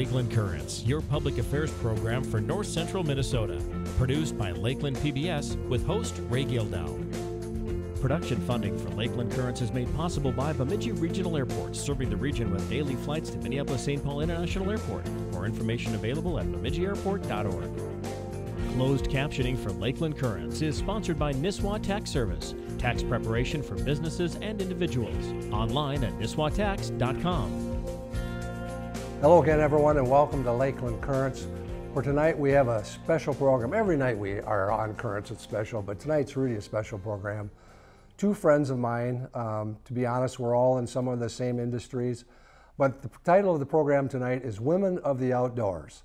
Lakeland Currents, your public affairs program for North Central Minnesota. Produced by Lakeland PBS with host Ray Gildow. Production funding for Lakeland Currents is made possible by Bemidji Regional Airport, serving the region with daily flights to Minneapolis St. Paul International Airport. More information available at bemidjiairport.org. Closed captioning for Lakeland Currents is sponsored by Nisswa Tax Service, tax preparation for businesses and individuals. Online at nisswatax.com. Hello again, everyone, and welcome to Lakeland Currents. For tonight, we have a special program. Every night we are on Currents, it's special, but tonight's really a special program. Two friends of mine, um, to be honest, we're all in some of the same industries, but the title of the program tonight is Women of the Outdoors.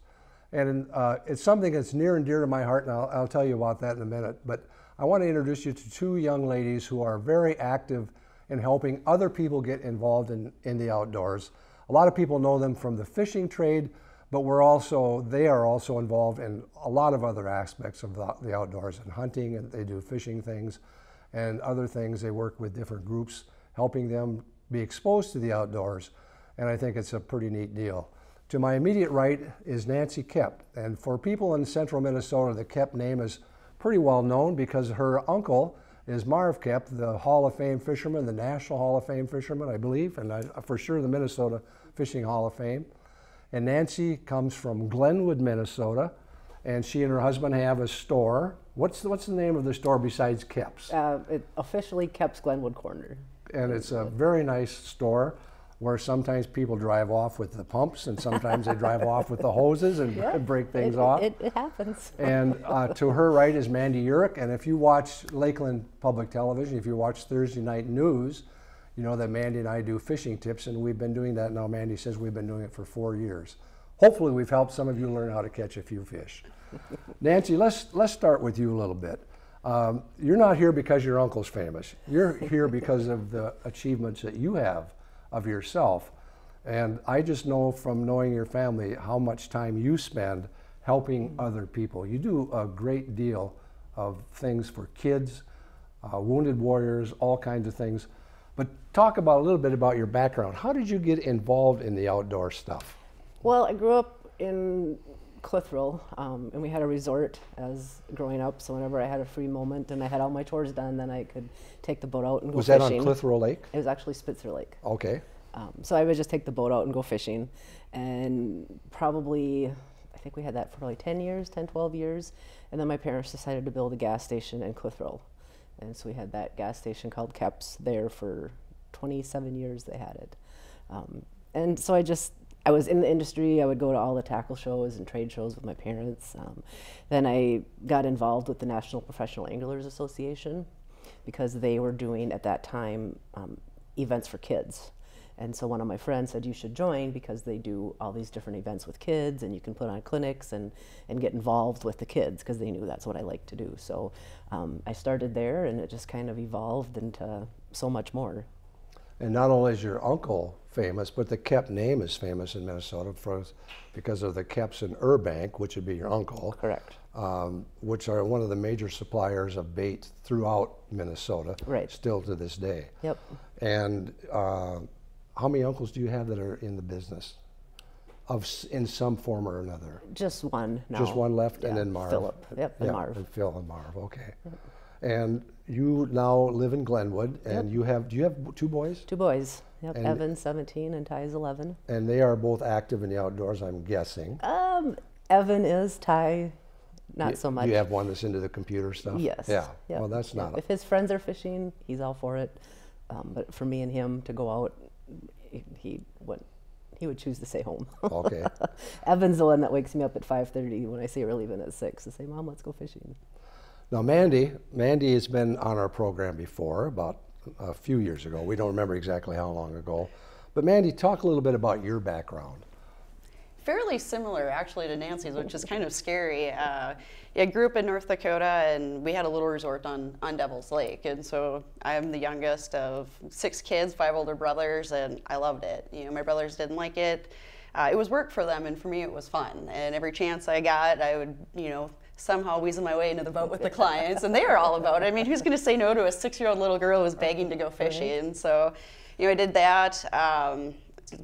And uh, it's something that's near and dear to my heart, and I'll, I'll tell you about that in a minute. But I want to introduce you to two young ladies who are very active in helping other people get involved in, in the outdoors. A lot of people know them from the fishing trade, but we're also they are also involved in a lot of other aspects of the, the outdoors and hunting, and they do fishing things and other things. They work with different groups, helping them be exposed to the outdoors, and I think it's a pretty neat deal. To my immediate right is Nancy Koep, and for people in central Minnesota, the Koep name is pretty well known because her uncle is Marv Koep, the Hall of Fame fisherman, the National Hall of Fame fisherman, I believe, and I, for sure the Minnesota Fishing Hall of Fame. And Nancy comes from Glenwood, Minnesota, and she and her husband have a store. What's the, what's the name of the store besides Koep's? Uh, it officially Koep's Glenwood Corner. And it's a very nice store where sometimes people drive off with the pumps and sometimes they drive off with the hoses and Yeah, break things it, off. It, it happens. And uh, to her right is Mandy Uhrich. And if you watch Lakeland Public Television, if you watch Thursday Night News, you know that Mandy and I do fishing tips, and we've been doing that now. Mandy says we've been doing it for four years. Hopefully, we've helped some of you learn how to catch a few fish. Nancy, let's let's start with you a little bit. Um, you're not here because your uncle's famous. You're here because of the achievements that you have of yourself. And I just know from knowing your family how much time you spend helping other people. You do a great deal of things for kids, uh, wounded warriors, all kinds of things. But talk about a little bit about your background. How did you get involved in the outdoor stuff? Well, I grew up in Clitherall, um, and we had a resort as growing up. So whenever I had a free moment and I had all my chores done, then I could take the boat out and go fishing. Was that on Clitherall Lake? It was actually Spitzer Lake. Okay. Um, so I would just take the boat out and go fishing. And probably, I think we had that for probably 10 years, 10, 12 years. And then my parents decided to build a gas station in Clitherall. And so we had that gas station called Koep's there for 27 years they had it. Um, and so I just, I was in the industry. I would go to all the tackle shows and trade shows with my parents. Um, then I got involved with the National Professional Anglers Association because they were doing at that time um, events for kids. And so one of my friends said you should join because they do all these different events with kids and you can put on clinics and, and get involved with the kids because they knew that's what I like to do. So um, I started there and it just kind of evolved into so much more. And not only is your uncle famous, but the Koep name is famous in Minnesota for, because of the Koeps in Urbank, which would be your uncle. Correct. Um, which are one of the major suppliers of bait throughout Minnesota, Right. still to this day. Yep. And uh, how many uncles do you have that are in the business, of in some form or another? Just one now. Just one left, and then Marv. Philip. Yep, and yeah, Marv. And Phil and Marv. Okay. And you now live in Glenwood, and you have do you have two boys? Two boys. Yep. And- Evan's 17 and Ty's 11. And they are both active in the outdoors, I'm guessing. Um, Evan is Ty, not Y- so much. You have one that's into the computer stuff. Yes. Yeah. Yep. Well, that's Yep. not. If his friends are fishing, he's all for it. Um, but for me and him to go out, he, he would he would choose to stay home. okay. Evan's the one that wakes me up at 5:30 when I say we're leaving at six to say, "Mom, let's go fishing." Now, Mandy, Mandy has been on our program before, about a few years ago. We don't remember exactly how long ago. But Mandy, talk a little bit about your background. fairly similar actually to Nancy's, which is kind of scary. Uh, I grew up in North Dakota, and we had a little resort on on Devil's Lake, and so I'm the youngest of six kids, five older brothers, and I loved it. You know, my brothers didn't like it. Uh, it was work for them, and for me, it was fun. And every chance I got, I would, you know, somehow weasel my way into the boat with the clients, and they were all about it. I mean, who's going to say no to a six-year-old little girl who's begging to go fishing? So, you know, I did that. Um,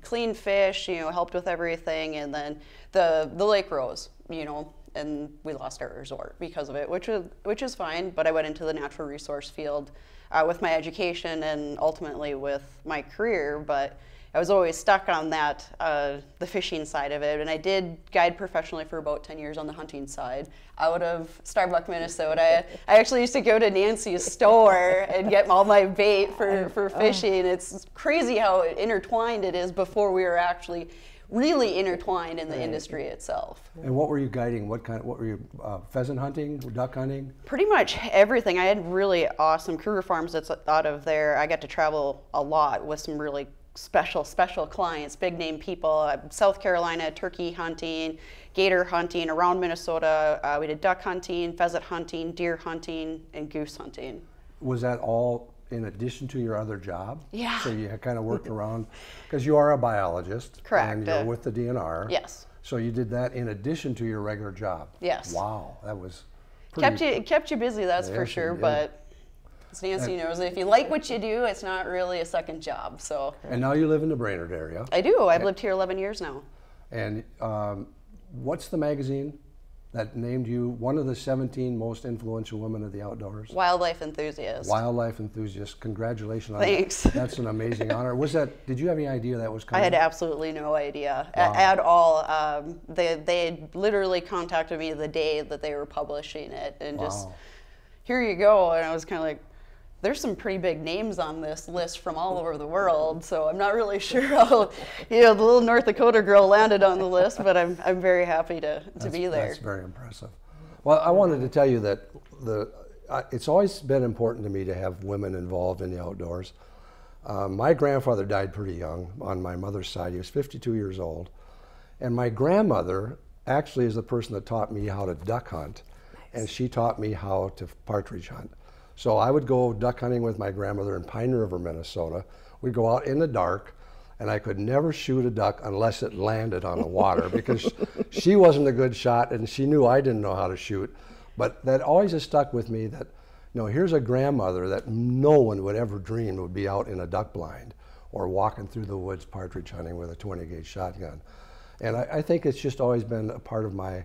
clean fish, you know, helped with everything, and then the the lake rose, you know, and we lost our resort because of it, which is which is fine. But I went into the natural resource field uh, with my education and ultimately with my career, but I was always stuck on that, uh, the fishing side of it. And I did guide professionally for about 10 years on the hunting side out of Starbuck, Minnesota. I actually used to go to Nancy's store and get all my bait for, for fishing. It's crazy how intertwined it is before we were actually really intertwined in the industry itself. And what were you guiding? What kind? Of, what were you? Uh, pheasant hunting, duck hunting? Pretty much everything. I had really awesome Kruger farms that's out of there. I got to travel a lot with some really special, special clients, big name people. Uh, South Carolina, turkey hunting, gator hunting, around Minnesota. Uh, we did duck hunting, pheasant hunting, deer hunting, and goose hunting. Was that all in addition to your other job? Yeah. So you kind of worked around, because you are a biologist. Correct. And you're with the DNR. Yes. So you did that in addition to your regular job? Yes. Wow, that was pretty. Kept you kept you busy, that's for sure. But as Nancy knows, if you like what you do, it's not really a second job. So And now you live in the Brainerd area. I do. I've lived here 11 years now. And um, what's the magazine that named you one of the 17 most influential women of the outdoors? Wildlife enthusiast. Wildlife enthuist. Congratulations on Thanks. that. That's an amazing honor. Was that? Did you have any idea that was I had absolutely no idea a- at all. Um, they they had literally contacted me the day that they were publishing it, and just here you go. And I was kind of like, there's some pretty big names on this list from all over the world. So I'm not really sure how you know the little North Dakota girl landed on the list, but I'm I'm very happy to to That's- be there. That's very impressive. Well, I wanted to tell you that the I it's always been important to me to have women involved in the outdoors. Um, my grandfather died pretty young on my mother's side. He was 52 years old, and my grandmother actually is the person that taught me how to duck hunt, and she taught me how to partridge hunt. So I would go duck hunting with my grandmother in Pine River, Minnesota. We'd go out in the dark, and I could never shoot a duck unless it landed on the water because she wasn't a good shot and she knew I didn't know how to shoot. But that always has stuck with me that, you know, here's a grandmother that no one would ever dream would be out in a duck blind or walking through the woods partridge hunting with a 20 gauge shotgun. And I, I think it's just always been a part of my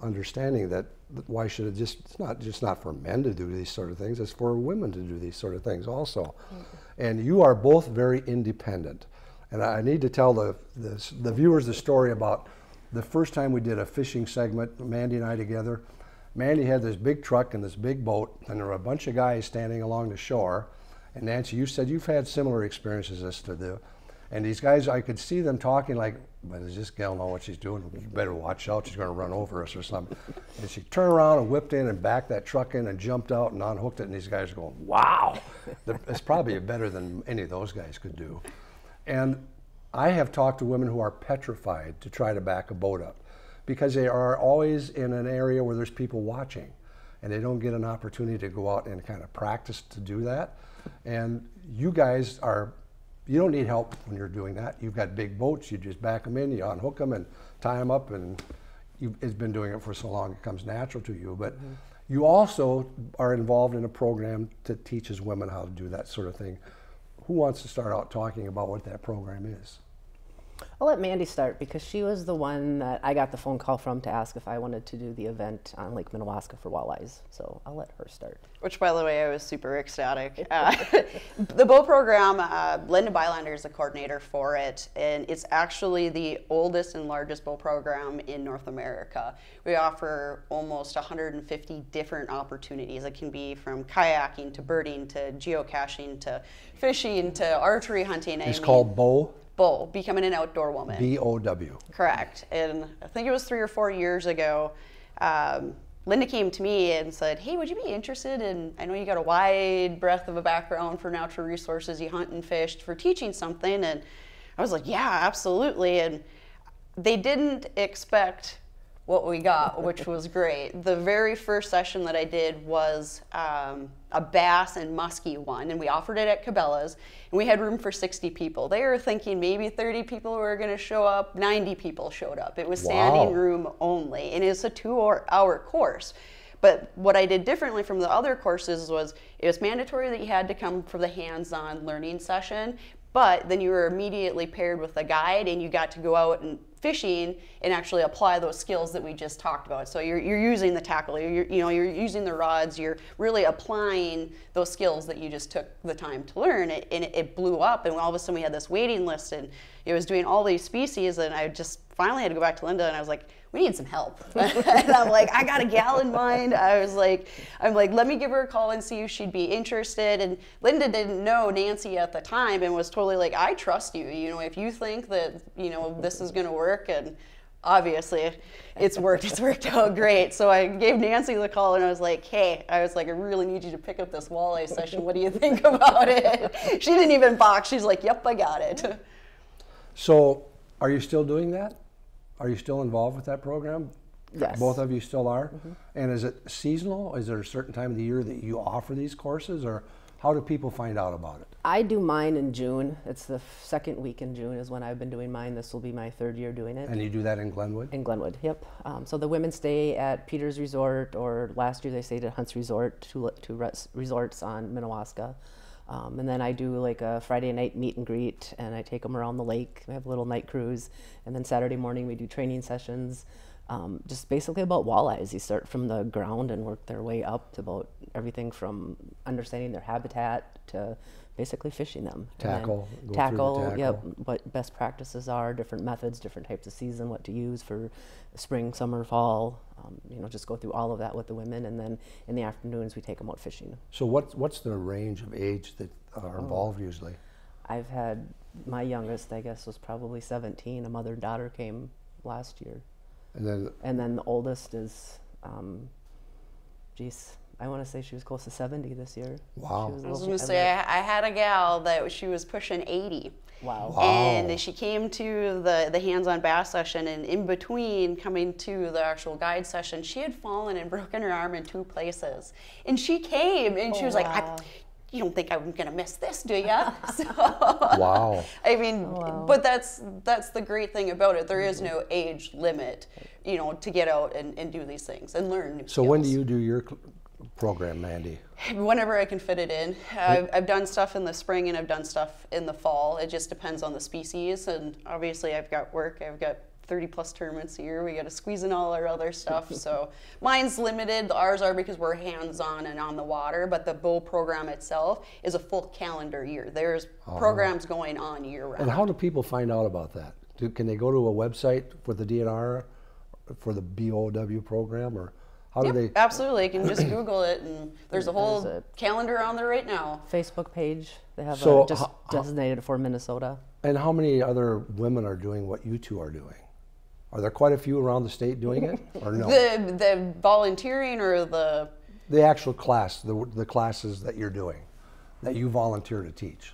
understanding that why should it just it's not just not for men to do these sort of things it's for women to do these sort of things also. Mm-hmm. And you are both very independent. And i need to tell the, the the viewers the story about the first time we did a fishing segment mandy and i together. Mandy had this big truck and this big boat and there were a bunch of guys standing along the shore. And nancy you said you've had similar experiences as to do and these guys, I could see them talking like, but does this gal know what she's doing? You better watch out. She's going to run over us or something. And she turned around and whipped in and backed that truck in and jumped out and unhooked it. And these guys are going, wow. It's probably better than any of those guys could do. And I have talked to women who are petrified to try to back a boat up because they are always in an area where there's people watching and they don't get an opportunity to go out and kind of practice to do that. And you guys are you don't need help when you're doing that. You've got big boats. You just back them in, you unhook them, and tie them up. And you've it's been doing it for so long, it comes natural to you. But mm-hmm. you also are involved in a program that teaches women how to do that sort of thing. Who wants to start out talking about what that program is? I'll let Mandy start because she was the one that I got the phone call from to ask if I wanted to do the event on Lake Minnewaska for walleyes. So I'll let her start. Which, by the way, I was super ecstatic. Uh, the bow program, uh, Linda Bylander is the coordinator for it, and it's actually the oldest and largest bow program in North America. We offer almost 150 different opportunities. It can be from kayaking to birding to geocaching to fishing to archery hunting. I It's mean, called Bow, Bow, becoming an outdoor woman. B O W. Correct. And I think it was three or four years ago, um, Linda came to me and said, Hey, would you be interested in? I know you got a wide breadth of a background for natural resources, you hunt and fished, for teaching something. And I was like, Yeah, absolutely. And they didn't expect what we got, which was great. The very first session that I did was um, a bass and muskie one, and we offered it at Cabela's, and we had room for 60 people. They were thinking maybe 30 people were going to show up. 90 people showed up. It was standing Wow. room only, and it's a two-hour course. But what I did differently from the other courses was it was mandatory that you had to come for the hands-on learning session, but then you were immediately paired with a guide and you got to go out and fishing and actually apply those skills that we just talked about. So you're, you're using the tackle, you're, you know, you're using the rods, you're really applying those skills that you just took the time to learn. It, and it, it blew up, and all of a sudden we had this waiting list, and it was doing all these species, and I just finally had to go back to Linda, and I was like, we need some help. and I'm like, I got a gal in mind. I was like, I'm like, let me give her a call and see if she'd be interested. And Linda didn't know Nancy at the time and was totally like, I trust you. You know, if you think that, you know, this is going to work and obviously it's worked it's worked out great so i gave nancy the call and i was like hey i was like i really need you to pick up this walleye session what do you think about it she didn't even box she's like yep i got it So, are you still doing that? Are you still involved with that program? Yes. Both of you still are? And is it seasonal? Is there a certain time of the year that you offer these courses, or how do people find out about it? I do mine in June. It's the second week in June is when I've been doing mine. This will be my third year doing it. And you do that in Glenwood? In Glenwood, yep. Um, so the women stay at Peters Resort, or last year they stayed at Hunts Resort, two, two res- resorts on Minnewaska. Um, and then I do like a Friday night meet and greet, and I take them around the lake. We have a little night cruise, and then Saturday morning we do training sessions, um, just basically about walleyes. You start from the ground and work their way up to about everything from understanding their habitat to basically fishing them. Tackle, the tackle, yep. What best practices are, different methods, different types of season, what to use for spring, summer, fall. Um, you know, just go through all of that with the women, and then in the afternoons we take them out fishing. So, what, what's the range of age that are Oh. involved usually? I've had my youngest, I guess, was probably 17. A mother and daughter came last year, And then, and then the oldest is, um, geez, I want to say she was close to 70 this year. Wow. She was a I was going to say, I, I had a gal that she was pushing 80. wow. Wow. And she came to the, the hands-on bass session, and in between coming to the actual guide session, she had fallen and broken her arm in two places. And she came, and she was like, I, oh, "You don't think I'm gonna miss this, do you?" so, wow. I mean, oh, wow. but that's that's the great thing about it. There is mm-hmm. no age limit, you know, to get out and, and do these things and learn new So, when do you do your cl- program, Mandy? whenever I can fit it in. I've, I've done stuff in the spring and I've done stuff in the fall. It just depends on the species. And obviously, I've got work. I've got 30 plus tournaments a year. We got to squeeze in all our other stuff. so mine's limited. Ours are because we're hands on and on the water. But the bow program itself is a full calendar year. There's oh. programs going on year round. And how do people find out about that? Do, can they go to a website for the DNR, for the BOW program, or how do they? absolutely. You can just Google it, and there's a whole There's calendar on there right now. Facebook page. They have So a, just ho- ho- designated for Minnesota. And how many other women are doing what you two are doing? Are there quite a few around the state doing it, or no? The the volunteering or the the actual class, the, the classes that you're doing, that you volunteer to teach.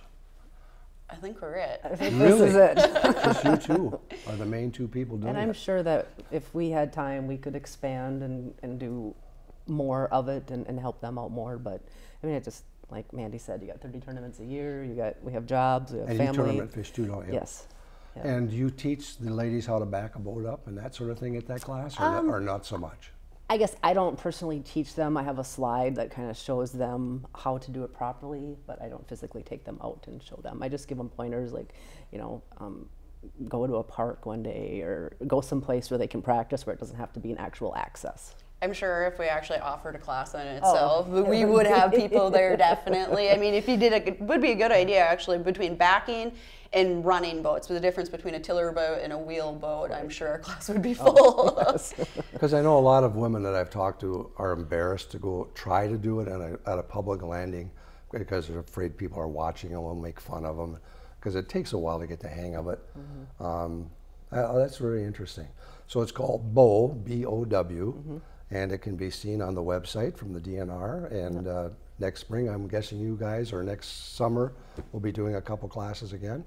I think we're it. Really? This is it. Just you two are the main two people doing And I'm it. sure that if we had time, we could expand and, and do more of it and, and help them out more. But I mean, it just like Mandy said, you got 30 tournaments a year. You got we have jobs, we have And you family. tournament fish too, don't you? Yes. Yeah. And you teach the ladies how to back a boat up and that sort of thing at that class, or, Um, not, or not so much? I guess I don't personally teach them. I have a slide that kind of shows them how to do it properly, but I don't physically take them out and show them. I just give them pointers like, you know, um, go to a park one day or go someplace where they can practice where it doesn't have to be an actual access. I'm sure if we actually offered a class on in itself, we would have people there definitely. I mean, if you did a, it would be a good idea actually between backing and running boats. But the difference between a tiller boat and a wheel boat, I'm sure our class would be Oh, full. Because I know a lot of women that I've talked to are embarrassed to go try to do it at a, at a public landing because they're afraid people are watching and will make fun of them. Because it takes a while to get the hang of it. Um, uh, that's very interesting. So it's called BOW, B O W, and it can be seen on the website from the DNR. And uh, next spring, I'm guessing you guys, or next summer, will be doing a couple classes again.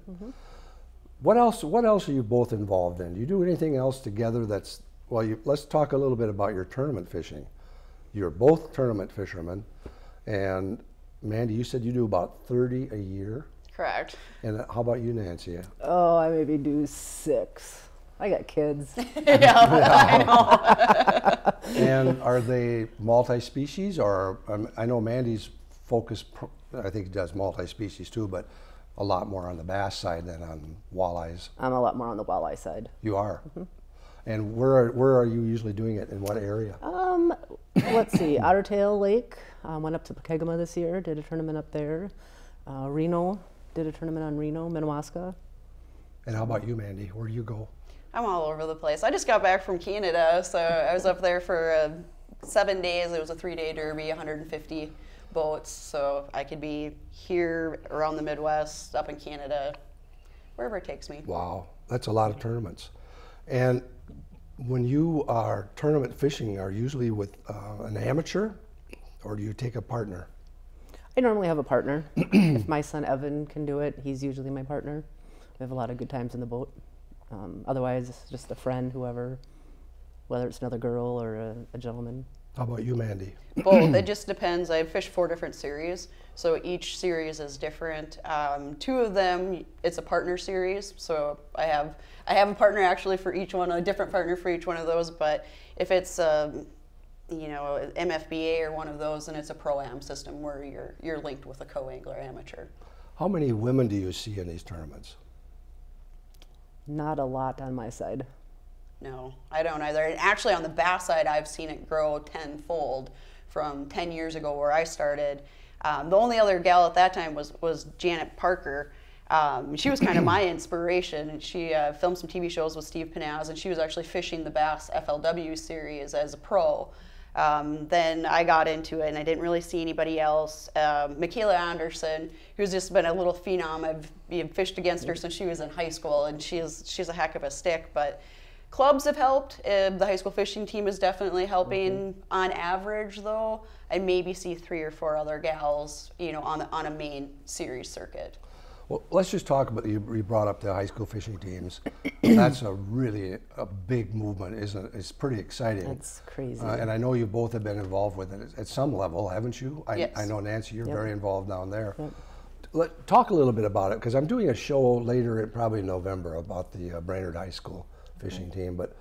What else? What else are you both involved in? Do you do anything else together? That's well. You, let's talk a little bit about your tournament fishing. You're both tournament fishermen, and Mandy, you said you do about thirty a year. Correct. And how about you, Nancy? Oh, I maybe do six. I got kids. yeah, I know. and are they multi-species, or um, I know Mandy's focus? pr- I think he does multi-species too, but a lot more on the bass side than on walleyes. I'm a lot more on the walleye side. You are. And where are, where are you usually doing it? In what area? Um, let's see, Otter Tail Lake. Uh, went up to Pokegama this year, did a tournament up there. Uh, Reno, did a tournament on Reno, Minnewaska. And how about you, Mandy? Where do you go? I'm all over the place. I just got back from Canada, so I was up there for uh, seven days. It was a three-day derby, 150 boats, so I could be here around the Midwest, up in Canada, wherever it takes me. Wow, that's a lot of tournaments. And when you are tournament fishing, are you usually with uh, an amateur, or do you take a partner? I normally have a partner. if my son Evan can do it, he's usually my partner. We have a lot of good times in the boat. Um, otherwise, it's just a friend, whoever, whether it's another girl or a, a gentleman. How about you, Mandy? Both. it just depends. I fish four different series, so each series is different. Um, two of them, it's a partner series, so I have I have a partner actually for each one, a different partner for each one of those. But if it's um, you know MFBA or one of those, then it's a pro am system where you're you're linked with a co-angler amateur. How many women do you see in these tournaments? Not a lot on my side. No, I don't either. And actually, on the bass side, I've seen it grow tenfold from 10 years ago where I started. Um, the only other gal at that time was, was Janet Parker. Um, she was kind of my inspiration, and she uh, filmed some TV shows with Steve Pennaz, and she was actually fishing the Bass FLW series as a pro. Um, then I got into it, and I didn't really see anybody else. Um, Michaela Anderson, who's just been a little phenom. I've you know, fished against her since she was in high school, and she's she's a heck of a stick. But clubs have helped. Uh, the high school fishing team is definitely helping. Mm-hmm. On average, though, I maybe see three or four other gals, you know, on the, on a main series circuit. Well, let's just talk about you, you brought up the high school fishing teams. That's a really a big movement, isn't it? It's pretty exciting. That's crazy. Uh, and I know you both have been involved with it at some level, haven't you? I, Yes. I know Nancy, you're Yep. very involved down there. Let, talk a little bit about it because I'm doing a show later, in probably November, about the uh, Brainerd High School fishing team. But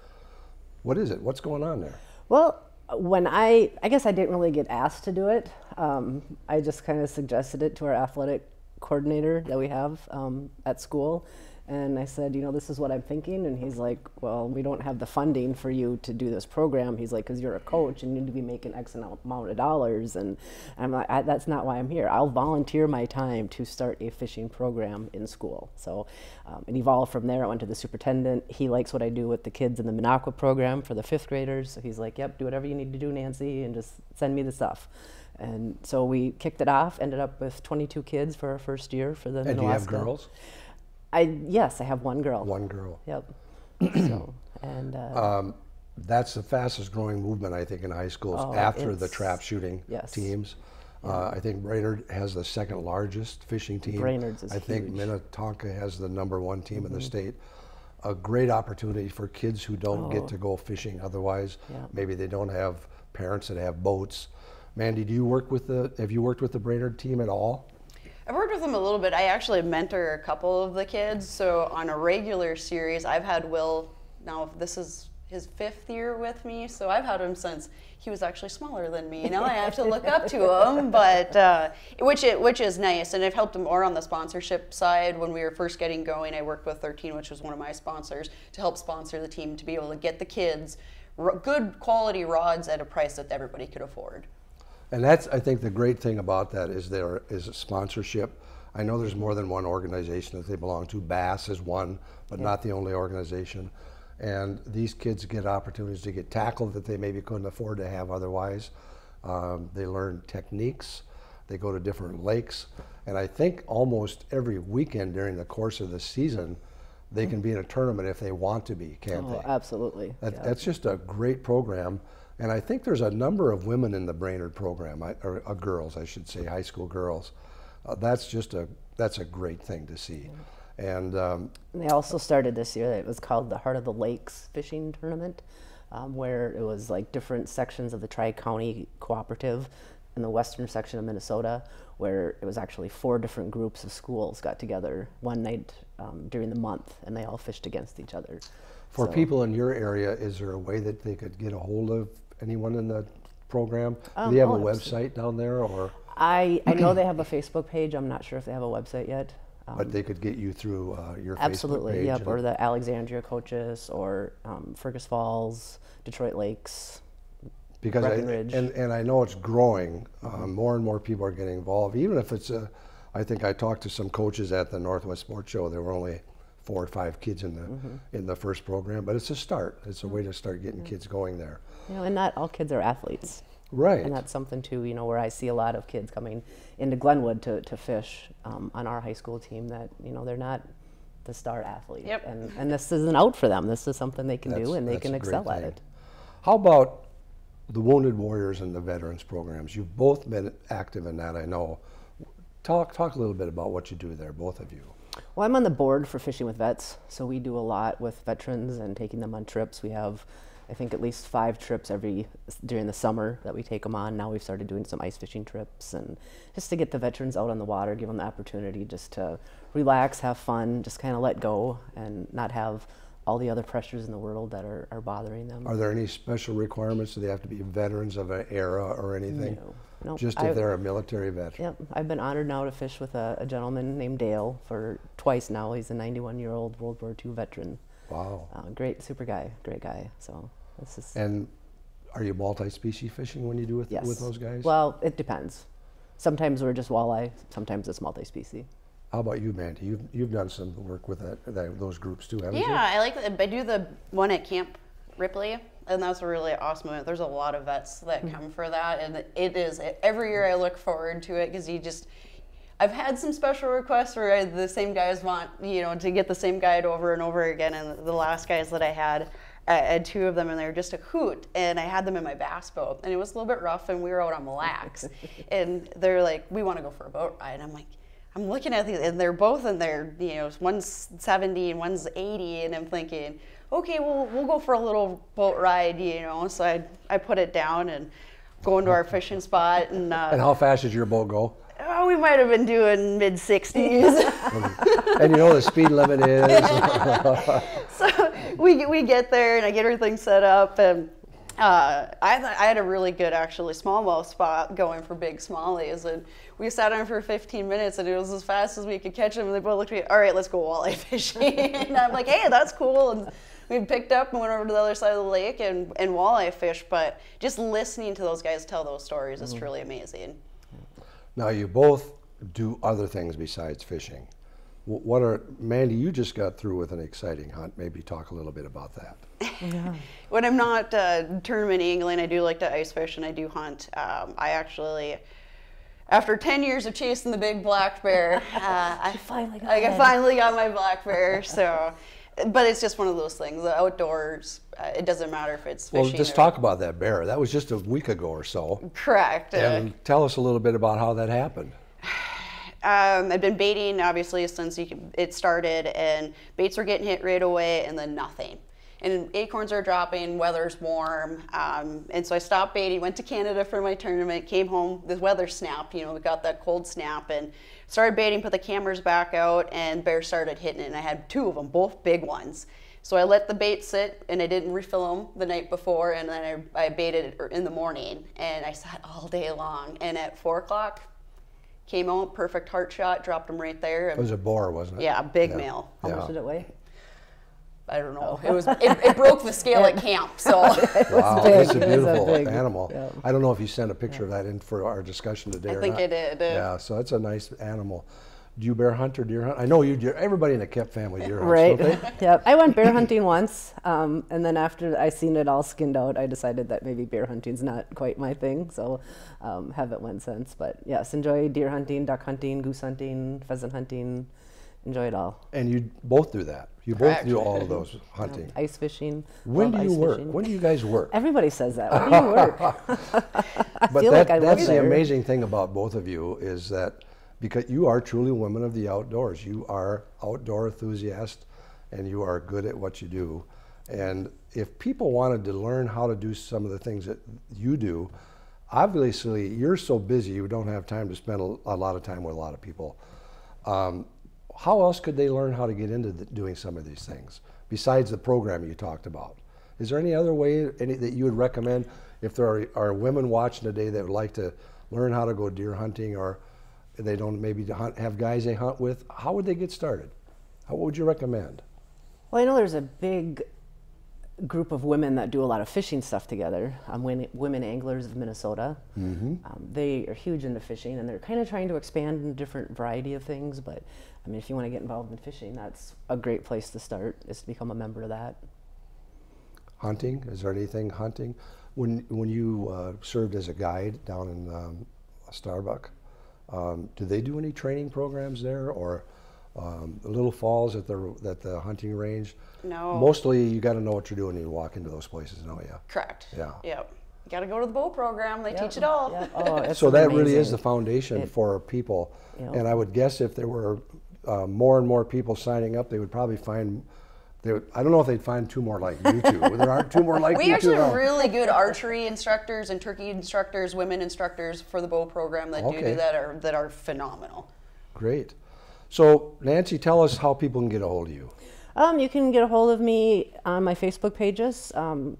what is it? What's going on there? Well, when I, I guess I didn't really get asked to do it. Um, I just kind of suggested it to our athletic coordinator that we have um, at school. And I said, you know, this is what I'm thinking. And he's like, well, we don't have the funding for you to do this program. He's like, because you're a coach and you need to be making X amount of dollars. And I'm like, that's not why I'm here. I'll volunteer my time to start a fishing program in school. So um, it evolved from there. I went to the superintendent. He likes what I do with the kids in the MinnAqua program for the fifth graders. So he's like, yep, do whatever you need to do, Nancy, and just send me the stuff. And so we kicked it off, ended up with 22 kids for our first year for the And do you have girls? I yes, I have one girl. One girl. Yep. so and uh, Um, that's the fastest growing movement, I think, in high schools Oh, after the it's- trap shooting yes. teams. Uh, I think Brainerd has the second largest fishing team. Brainerd's is I think huge. Minnetonka has the number one team Mm-hmm. in the state. A great opportunity for kids who don't get to go fishing otherwise. Oh. Yeah. Maybe they don't have parents that have boats. Mandy, do you work with the? Have you worked with the Brainerd team at all? I've worked with them a little bit. I actually mentor a couple of the kids. So on a regular series, I've had Will. Now this is his fifth year with me, so I've had him since he was actually smaller than me. Now I have to look up to him, but uh, which it, which is nice. And I've helped him more on the sponsorship side. When we were first getting going, I worked with 13, which was one of my sponsors, to help sponsor the team to be able to get the kids good quality rods at a price that everybody could afford. And that's, I think, the great thing about that is there is a sponsorship. I know there's more than one organization that they belong to. Bass is one, but not the only organization. And these kids get opportunities to get tackled that they maybe couldn't afford to have otherwise. Um, they learn techniques. They go to different lakes. And I think almost every weekend during the course of the season, they can be in a tournament if they want to be, can't oh, they? absolutely. That, yeah. That's just a great program. And I think there's a number of women in the Brainerd program, I- or uh, girls, I should say, high school girls. Uh, that's just a that's a great thing to see. And um, They also started this year. It was called the Heart of the Lakes Fishing Tournament, um, where it was like different sections of the Tri County Cooperative in the western section of Minnesota, where it was actually four different groups of schools got together one night um, during the month, and they all fished against each other. for So- people in your area, is there a way that they could get a hold of anyone in the program? Do Um, they have a oh, website down there, or I, I know they have a Facebook page. I'm not sure if they have a website yet. but they could get you through uh, your Facebook Absolutely, page. yep. Or the Alexandria coaches, or um, Fergus Falls, Detroit Lakes. because I, and and I know it's growing. Um, more and more people are getting involved, even if it's a. I think I talked to some coaches at the Northwest Sports Show. There were only four or five kids in the Mm-hmm. in the first program, but it's a start. It's a way to start getting kids going there. You know, and not all kids are athletes. Right. And that's something too, you know, where I see a lot of kids coming into Glenwood to, to fish um, on our high school team that, you know, they're not the star athlete. Yep. And, and this isn't out for them. This is something they can That's- do and they can a great excel at it. How about the Wounded Warriors and the veterans programs? You've both been active in that, I know. Talk talk a little bit about what you do there, both of you. Well, I'm on the board for Fishing with Vets, so we do a lot with veterans and taking them on trips. We have, I think, at least five trips every during the summer that we take them on. Now we've started doing some ice fishing trips, and just to get the veterans out on the water, give them the opportunity just to relax, have fun, just kind of let go, and not have all the other pressures in the world that are, are bothering them. Are there any special requirements? Do they have to be veterans of an era or anything? No. Nope. Just if I- they're a military veteran. Yep, I've been honored now to fish with a, a gentleman named Dale for twice now. He's a 91 year old World War II veteran. Wow. Uh, great, super guy, great guy. So this is And are you multi-species fishing when you do with yes. with those guys? Well, it depends. Sometimes we're just walleye. Sometimes it's multi-species. How about you, Mandy? You've you've done some work with that, that those groups too, haven't you? Yeah, I like. the- I do the one at Camp Ripley, and that's a really awesome moment. There's a lot of vets that mm-hmm. come for that, and it is every year. I look forward to it because you just. I've had some special requests where I, the same guys want, you know, to get the same guide over and over again. And the last guys that I had, I had two of them, and they were just a hoot. And I had them in my bass boat, and it was a little bit rough, and we were out on Mille Lacs. and they're like, "We want to go for a boat ride." I'm like, I'm looking at these, and they're both in there. You know, one's 70 and one's 80, and I'm thinking, okay, well, we'll go for a little boat ride. You know, so I I put it down and go into our fishing spot, and, uh, And how fast does your boat go? oh, we might have been doing mid 60s. and you know the speed limit is. so we we get there, and I get everything set up, and. Uh, I, I had a really good actually smallmouth spot going for big smallies and we sat on for 15 minutes and it was as fast as we could catch them and they both looked at me all right let's go walleye fishing and I'm like hey that's cool and we picked up and went over to the other side of the lake and, and walleye fish but just listening to those guys tell those stories is truly amazing now you both do other things besides fishing. What are Mandy? You just got through with an exciting hunt. Maybe talk a little bit about that. Yeah. when I'm not uh, tournament angling, I do like to ice fish and I do hunt. Um, I actually, after 10 years of chasing the big black bear, uh, I finally got I it. finally got my black bear. So, but it's just one of those things. The outdoors, uh, it doesn't matter if it's Well, just or- talk about that bear. That was just a week ago or so. Correct. Uh, And tell us a little bit about how that happened. Um, I've been baiting obviously since you, it started, and baits were getting hit right away, and then nothing. And acorns are dropping, weather's warm, um, and so I stopped baiting. Went to Canada for my tournament, came home, the weather snapped. You know, we got that cold snap, and started baiting. Put the cameras back out, and bear started hitting it. And I had two of them, both big ones. So I let the bait sit, and I didn't refill them the night before, and then I, I baited it er, in the morning, and I sat all day long. And at four o'clock, came out, perfect heart shot, dropped him right there. It was a boar, wasn't it? yeah, a big Yeah. male. How Yeah. much did it weigh? I don't know. It was it, it broke the scale at camp. So Wow, big. it's a It was a beautiful big- animal. yeah. I don't know if you sent a picture of that in for our discussion today I or think not. I did, uh, Yeah, so it's a nice animal. Do you bear hunt or deer hunt? I know you. Deer, everybody in the Koep family deer hunts, Right. don't they? yep. I went bear hunting once, um, and then after I seen it all skinned out, I decided that maybe bear hunting's not quite my thing. So um, haven't went since. But yes, enjoy deer hunting, duck hunting, goose hunting, pheasant hunting. Enjoy it all. And you both do that. You both Correct. do all of those hunting. Ice fishing. When do you work? fishing. When do you guys work? Everybody says that. When do you work? I but that, like I that's the amazing thing about both of you is that because you are truly women of the outdoors. You are outdoor enthusiasts and you are good at what you do. And if people wanted to learn how to do some of the things that you do, obviously you're so busy you don't have time to spend a, a lot of time with a lot of people. Um, how else could they learn how to get into the, doing some of these things besides the program you talked about? Is there any other way any, that you would recommend if there are, are women watching today that would like to learn how to go deer hunting or they don't maybe hunt, have guys they hunt with, how would they get started? How, what would you recommend? Well, I know there's a big group of women that do a lot of fishing stuff together. Um, Women, women Anglers of Minnesota. Um, they are huge into fishing, and they're kind of trying to expand in a different variety of things. But I mean, if you want to get involved in fishing, that's a great place to start. Is to become a member of that. Hunting? Is there anything hunting? When when you uh, served as a guide down in um, Starbuck, um, do they do any training programs there, or um, Little Falls at the at the hunting range? No. Mostly, you got to know what you're doing when you walk into those places, don't you? Correct. Yeah. Yep. You got to go to the bow program. They Yep, teach it all. yep. Oh, it's so that really is the foundation It- for people. Yeah. And I would guess if there were uh, more and more people signing up, they would probably find. They would, I don't know if they'd find two more like you two. there aren't two more like We you actually two. have really good archery instructors and turkey instructors, women instructors for the bow program that do Okay. do that are that are phenomenal. Great. So Nancy, tell us how people can get a hold of you. Um, you can get a hold of me on my Facebook pages um,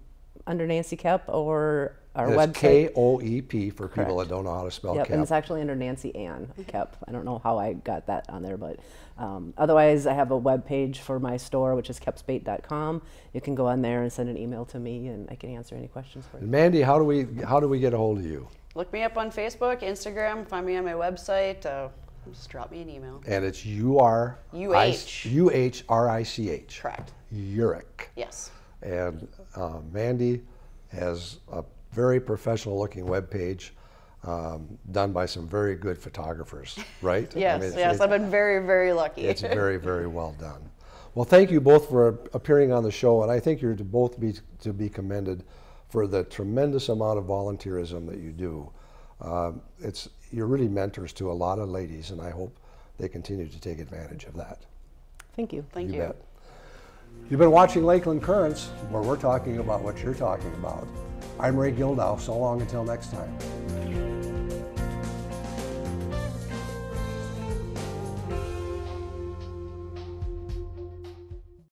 under Nancy Koep or our And website. it's K O E P for people that don't know how to spell Yep, cap. and it's actually under Nancy Ann Koep. I don't know how I got that on there, but um, otherwise, I have a web page for my store, which is koepsbait.com. You can go on there and send an email to me, and I can answer any questions for you. Mandy, how do we how do we get a hold of you? Look me up on Facebook, Instagram, find me on my website. Uh, just drop me an email. And it's U R UH. U H R I C H. Correct. Uhrich. Yes. And uh, Mandy has a very professional looking web page um, done by some very good photographers, right? I Yes. mean, yes. I've been very, very lucky. It's very, very well done. Well, thank you both for appearing on the show, and I think you're to both be to be commended for the tremendous amount of volunteerism that you do. Um, it's you're really mentors to a lot of ladies, and I hope they continue to take advantage of that. Thank you. Thank you. bet. You've been watching Lakeland Currents, where we're talking about what you're talking about. I'm Ray Gildow. So long until next time.